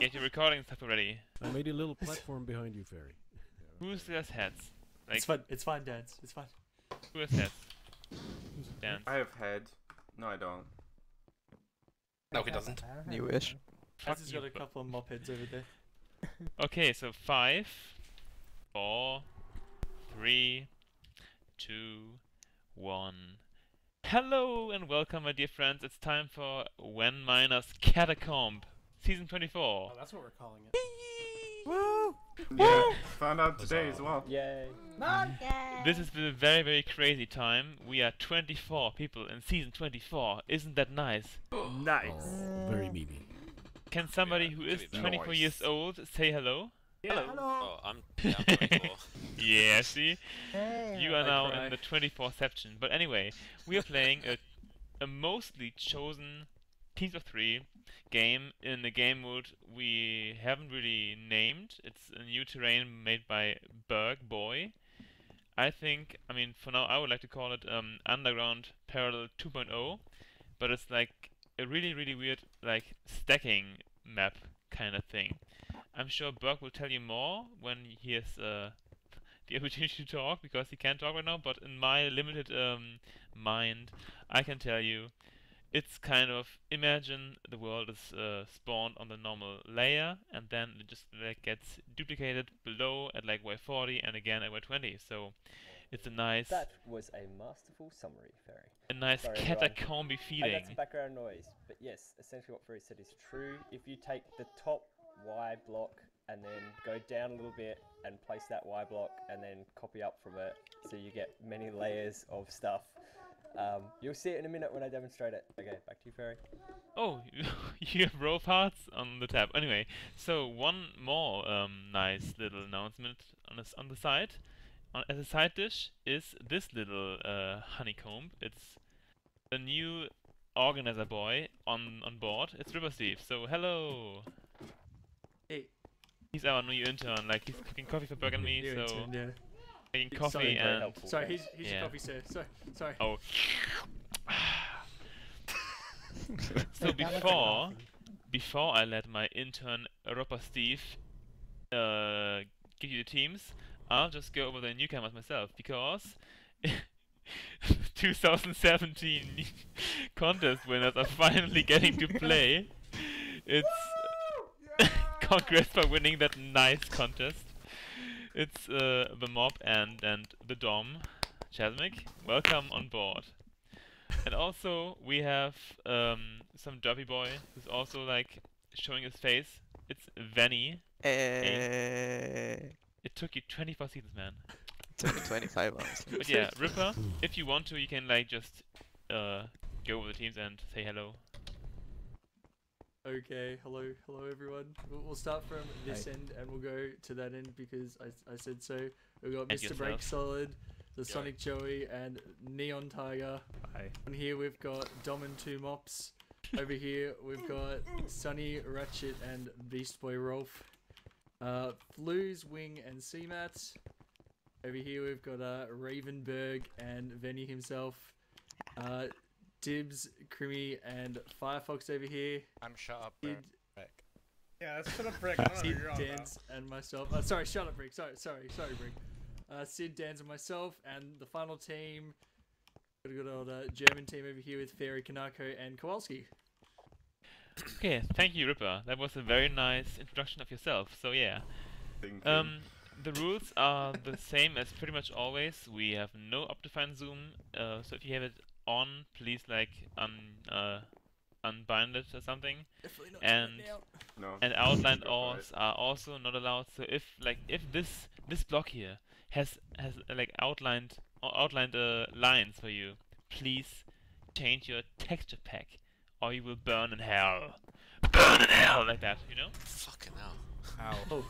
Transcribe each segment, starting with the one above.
Get your recording stuff already. I made a little platform behind you, Fairy. Who's has heads? Like, it's fine. It's fine, Dance. It's fine. who has heads? Dance. I have head. No, I don't. No, he doesn't. You wish. Fuck has you, got a couple of mop heads over there. Okay, so five, four, three, two, one. Hello and welcome, my dear friends. It's time for When Miners Catacomb, season 24. Oh, that's what we're calling it. Woo! Yeah, found out today as well. Yay. Mm. This has been a very, very crazy time. We are 24 people in season 24. Isn't that nice? Nice. Oh, very memey. Can somebody who is give me that 24 noise. years old say hello? Hello. Oh, I'm, yeah, I'm 24. Yeah, see? You are I now cry. in the 24 section. But anyway, we are playing a, a mostly chosen teams of three game in a game mode we haven't really named. It's a new terrain made by Berg Boy. I think, I mean, for now I would like to call it um, Underground Parallel 2.0, but it's like a really, really weird, like, stacking map kind of thing. I'm sure Berg will tell you more when he has uh, the opportunity to talk because he can't talk right now. But in my limited um, mind, I can tell you, it's kind of imagine the world is uh, spawned on the normal layer, and then it just like gets duplicated below at like y40 and again at y20. So it's a nice, That was a masterful summary, Ferry. a nice sorry, catacomby feeling. got some background noise, but yes, essentially what Ferry said is true. If you take the top Y block and then go down a little bit and place that Y block and then copy up from it, so you get many layers of stuff. Um, you'll see it in a minute when I demonstrate it. Okay, back to you, Ferry. Oh, you have row parts on the tab. Anyway, so one more um, nice little announcement on this on the side. On, as a side dish is this little uh, honeycomb. It's a new organizer boy on on board. It's River Steve. So hello. Hey. He's our new intern. Like he's cooking coffee for Berg and me. New so intern, yeah. Making Sorry, coffee very and helpful. Sorry, he's, he's Yeah. your coffee, sir. Sorry, sorry. oh. so before before I let my intern Roper Steve uh, give you the teams, I'll just go over the newcomers myself because 2017 contest winners are finally getting to play. It's congrats for winning that nice contest. It's uh, the mob and and the dom, Chasmic. Welcome on board. And also we have um, some derpy boy who's also like showing his face. It's Vanny. Eh, It took you 24 seasons, man. took me 25 hours. But yeah, Ripper, if you want to, you can like just uh, go over the teams and say hello. Okay, hello, hello everyone. We'll, we'll start from this end and we'll go to that end because I, I said so. We've got And Mr. Break. Solid, the Sonic Joey, and Neon Tiger. Hi. On here we've got Dom and Two Mops. Over here we've got Sunny, Ratchet, and Beast Boy Rolf. Uh, Flues, Wing, and CMAT. Over here we've got uh, Ravenberg and Veni himself. Uh, Dibs, Crimmy, and Firefox over here. I'm shut up, Sid, Yeah, that's shut up, Brick. I don't Sid, what you're on about. Dans, and myself. Uh, sorry, shut up, Brick. Sorry, sorry, sorry, Brick. Uh, Sid, Dans, and myself, and the final team. Got a good old uh, German team over here with Fairy, Kanako, and Kowalski. Okay, thank you, Ripper. That was a very nice introduction of yourself. So yeah, Thinking. um, the rules are the same as pretty much always. We have no Optifine zoom. Uh, so if you have it on, please like un uh, unbind it or something. Not And- no. And outline Go for ors are also not allowed. So if like if this this block here has has uh, like outlined outlined uh, lines for you, please change your texture pack, or you will burn in hell. Burn in hell like that, you know? Fucking hell. Ow.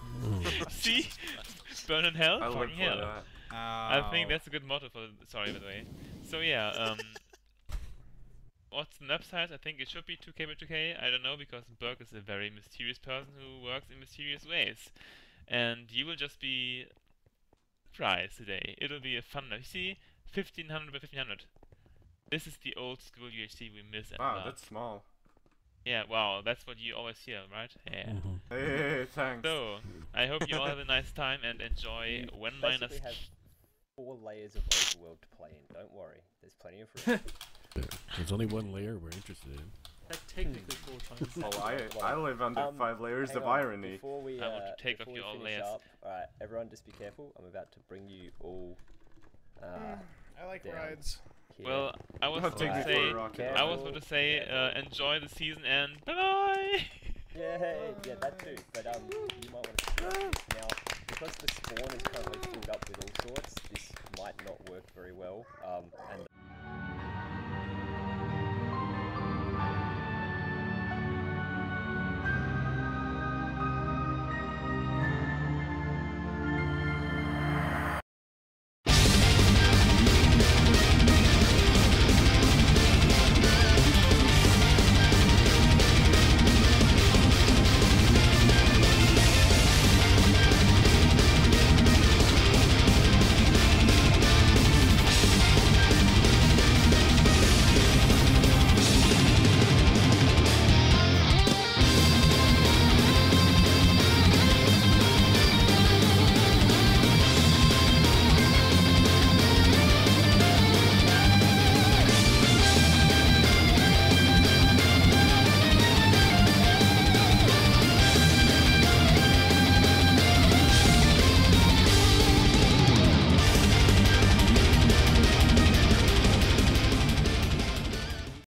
See, burn in hell, I'll fucking hell. I think that's a good motto for. Sorry, by the way. So yeah, um, what's the website? I think it should be 2K by 2K. I don't know because Burke is a very mysterious person who works in mysterious ways, and you will just be surprised today. It'll be a fun. You see, 1500 by 1500. This is the old school UHC we miss at Wow, last. that's small. Yeah, wow, that's what you always hear, right? Yeah. Mhm. Hey, thanks. So, I hope you all have a nice time and enjoy You When Miners. have four layers of overworld to play in. Don't worry, there's plenty of room. There's only one layer we're interested in. That technically four times. Oh, I I live under Um, five layers of on, irony. Before we, I want to uh, take off before we your finish layers. Up, all right, everyone, just be careful. I'm about to bring you all. Uh, I like Damn. rides. here. Well, I was Don't about take to say. I was about to say, uh, enjoy the season and bye bye. Yeah, yeah, that too. But um, you might want to now because the spawn is currently filled up with all sorts. This might not work very well. Um, and